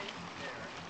right there.